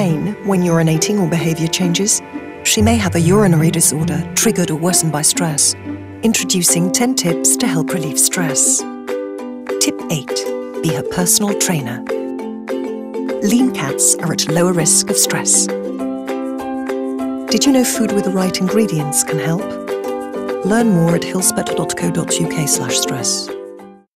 pain when urinating or behavior changes, she may have a urinary disorder triggered or worsened by stress. Introducing 10 tips to help relieve stress. Tip 8. Be her personal trainer. Lean cats are at lower risk of stress. Did you know food with the right ingredients can help? Learn more at hillspet.co.uk slash stress.